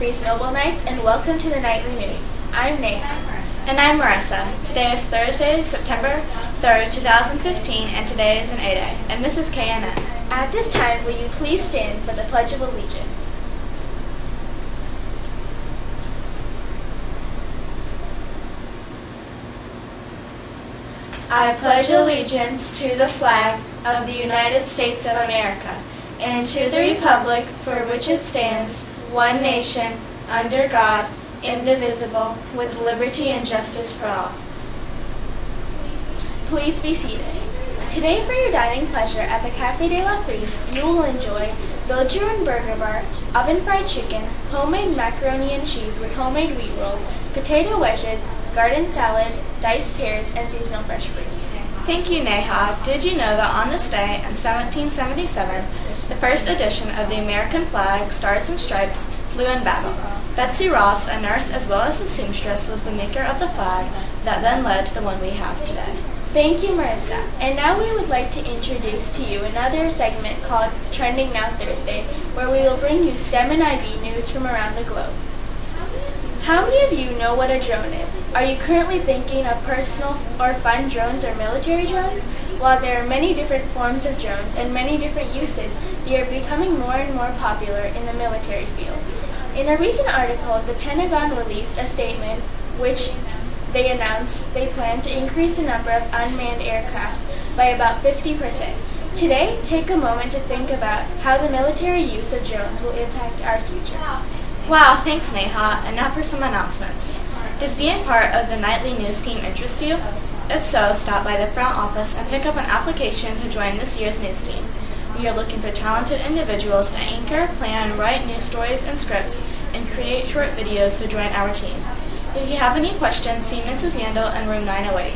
Freeze Noble Knights, and welcome to the Nightly News. I'm Nate. And I'm Marissa. Today is Thursday, September 3rd, 2015, and today is an A-Day. And this is KNN. At this time, will you please stand for the Pledge of Allegiance? I pledge allegiance to the flag of the United States of America and to the republic for which it stands, one nation, under God, indivisible, with liberty and justice for all. Please be seated. Today for your dining pleasure at the Cafe de la Frise, you will enjoy Belgian burger bar, oven fried chicken, homemade macaroni and cheese with homemade wheat roll, potato wedges, garden salad, diced pears, and seasonal fresh fruit. Thank you, Neha. Did you know that on this day in 1777, the first edition of the American flag, Stars and Stripes, flew in battle? Betsy Ross, a nurse as well as a seamstress, was the maker of the flag that then led to the one we have today. Thank you, Marissa. And now we would like to introduce to you another segment called Trending Now Thursday, where we will bring you STEM and IB news from around the globe. How many of you know what a drone is? Are you currently thinking of personal or fun drones or military drones? While there are many different forms of drones and many different uses, they are becoming more and more popular in the military field. In a recent article, the Pentagon released a statement which they announced they plan to increase the number of unmanned aircraft by about 50%. Today, take a moment to think about how the military use of drones will impact our future. Wow, thanks Neha. And now for some announcements. Does being part of the nightly news team interest you? If so, stop by the front office and pick up an application to join this year's news team. We are looking for talented individuals to anchor, plan, write news stories and scripts, and create short videos to join our team. If you have any questions, see Mrs. Yandel in room 908.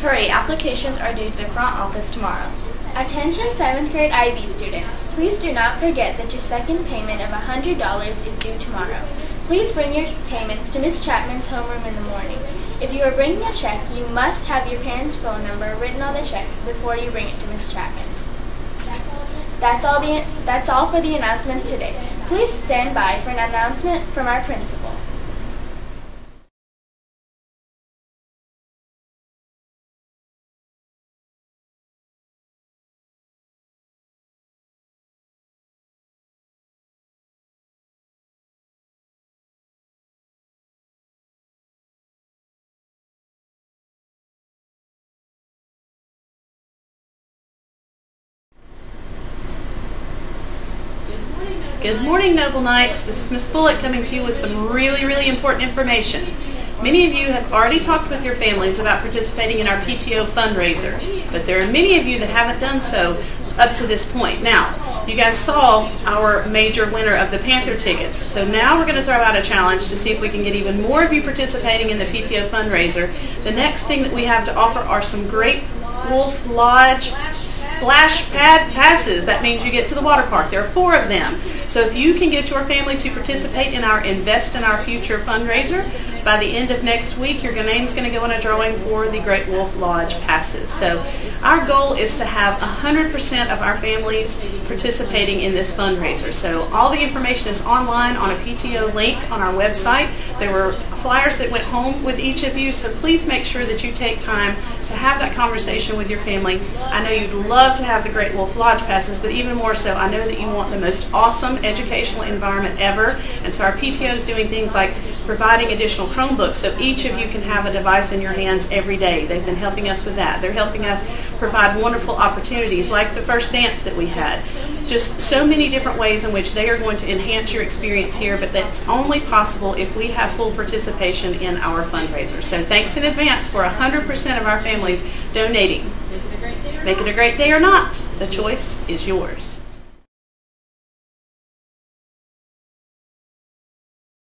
Hurry, applications are due to the front office tomorrow. Attention 7th grade IB students, please do not forget that your second payment of $100 is due tomorrow. Please bring your payments to Miss Chapman's homeroom in the morning. If you are bringing a check, you must have your parents' phone number written on the check before you bring it to Miss Chapman. That's all, the, that's all for the announcements today. Please stand by for an announcement from our principal. Good morning, Noble Knights. This is Miss Bullock coming to you with some really, really important information. Many of you have already talked with your families about participating in our PTO fundraiser, but there are many of you that haven't done so up to this point. Now, you guys saw our major winner of the Panther tickets, so now we're going to throw out a challenge to see if we can get even more of you participating in the PTO fundraiser. The next thing that we have to offer are some great Wolf Lodge splash pad passes. That means you get to the water park. There are four of them. So if you can get your family to participate in our Invest in Our Future fundraiser, by the end of next week, your name's going to go in a drawing for the Great Wolf Lodge passes. So our goal is to have 100% of our families participating in this fundraiser. So all the information is online on a PTO link on our website. There were flyers that went home with each of you, so please make sure that you take time to have that conversation with your family. I know you'd love to have the Great Wolf Lodge passes, but even more so, I know that you want the most awesome educational environment ever, and so our PTO is doing things like providing additional Chromebooks so each of you can have a device in your hands every day. They've been helping us with that. They're helping us provide wonderful opportunities like the first dance that we had. Just so many different ways in which they are going to enhance your experience here, but that's only possible if we have full participation in our fundraiser. So thanks in advance for 100% of our families donating. Make it a great day or not. The choice is yours.